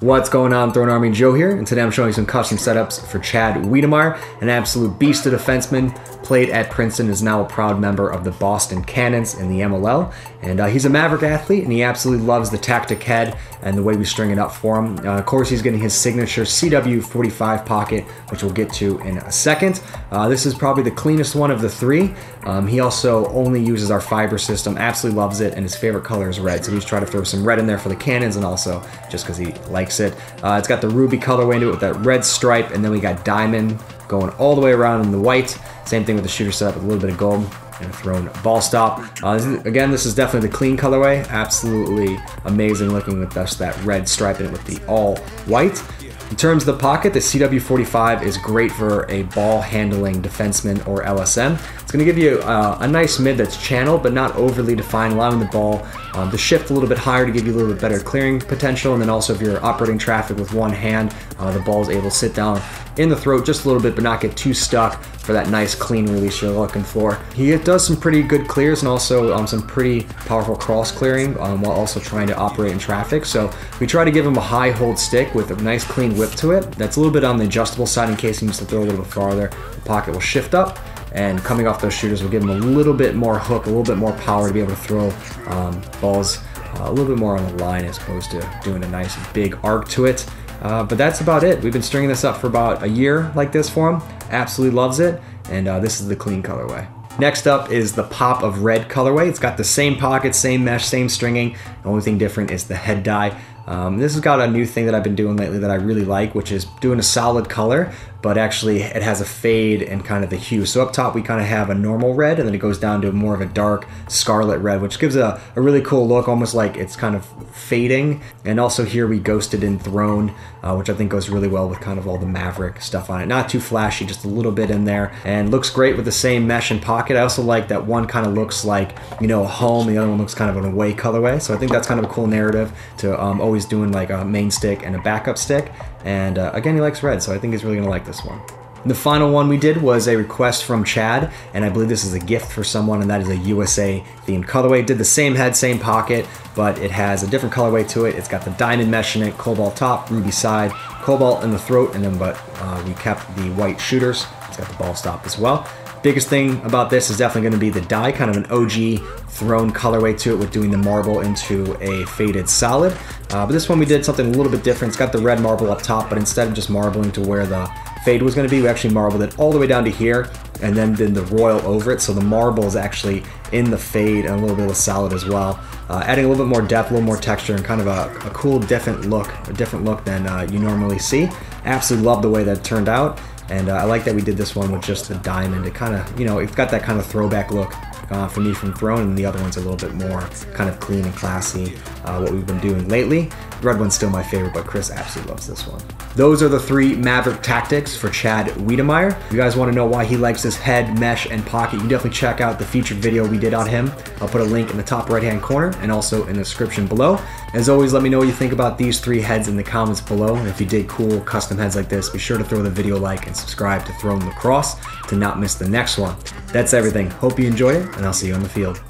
What's going on, Throne Army Joe here, and today I'm showing you some custom setups for Chad Wiedmaier, an absolute beast of defenseman, played at Princeton, is now a proud member of the Boston Cannons in the MLL, and uh, he's a Maverik athlete, and he absolutely loves the Tactik head and the way we string it up for him. Uh, of course, he's getting his signature CW45 pocket, which we'll get to in a second. Uh, this is probably the cleanest one of the three. Um, he also only uses our fiber system, absolutely loves it, and his favorite color is red, so he's trying to throw some red in there for the cannons, and also just because he likes likes it. Uh, it's got the ruby colorway into it with that red stripe, and then we got diamond going all the way around in the white. Same thing with the shooter setup with a little bit of gold and a Throne ball stop. Uh, this is, again, this is definitely the clean colorway. Absolutely amazing looking with just that red stripe in it with the all white. In terms of the pocket, the CW45 is great for a ball handling defenseman or LSM. It's going to give you uh, a nice mid that's channeled but not overly defined, allowing the ball um, to shift a little bit higher to give you a little bit better clearing potential. And then also if you're operating traffic with one hand, uh, the ball is able to sit down in the throat just a little bit but not get too stuck for that nice clean release you're looking for. He does some pretty good clears and also um, some pretty powerful cross clearing um, while also trying to operate in traffic. So we try to give him a high hold stick with a nice clean whip to it. That's a little bit on the adjustable side in case he needs to throw a little bit farther. The pocket will shift up and coming off those shooters will give him a little bit more hook, a little bit more power to be able to throw um, balls uh, a little bit more on the line as opposed to doing a nice big arc to it. Uh, but that's about it. We've been stringing this up for about a year like this for him. Absolutely loves it. And uh, this is the clean colorway. Next up is the Pop of Red colorway. It's got the same pockets, same mesh, same stringing. The only thing different is the head dye. Um, this has got a new thing that I've been doing lately that I really like, which is doing a solid color, but actually it has a fade and kind of the hue. So up top we kind of have a normal red and then it goes down to more of a dark scarlet red, which gives a, a really cool look, almost like it's kind of fading. And also here we ghosted in Throne, uh, which I think goes really well with kind of all the Maverik stuff on it. Not too flashy, just a little bit in there and looks great with the same mesh and pocket. I also like that one kind of looks like, you know, a home, the other one looks kind of an away colorway. So I think that's kind of a cool narrative to um, always doing like a main stick and a backup stick. And uh, again, he likes red, so I think he's really gonna like this one. The final one we did was a request from Chad, and I believe this is a gift for someone, and that is a USA themed colorway. Did the same head, same pocket, but it has a different colorway to it. It's got the diamond mesh in it, cobalt top, ruby side, cobalt in the throat, and then but uh, we kept the white shooters. It's got the ball stop as well. Biggest thing about this is definitely going to be the dye, kind of an OG Throne colorway to it with doing the marble into a faded solid. Uh, but this one we did something a little bit different. It's got the red marble up top, but instead of just marbling to where the fade was going to be, we actually marbled it all the way down to here and then did the royal over it. So the marble is actually in the fade and a little bit of solid as well. Uh, adding a little bit more depth, a little more texture, and kind of a, a cool, different look, a different look than uh, you normally see. Absolutely love the way that turned out. And uh, I like that we did this one with just the diamond. It kind of, you know, it's got that kind of throwback look uh, for me from Throne, and the other one's a little bit more kind of clean and classy, uh, what we've been doing lately. The red one's still my favorite, but Chris absolutely loves this one. Those are the three Maverik Tactiks for Chad Wiedmaier. If you guys want to know why he likes this head, mesh, and pocket, you can definitely check out the featured video we did on him. I'll put a link in the top right hand corner and also in the description below. As always, let me know what you think about these three heads in the comments below. And if you did cool custom heads like this, be sure to throw the video like and subscribe to throw Throne Lacrosse to not miss the next one. That's everything. Hope you enjoy it, and I'll see you on the field.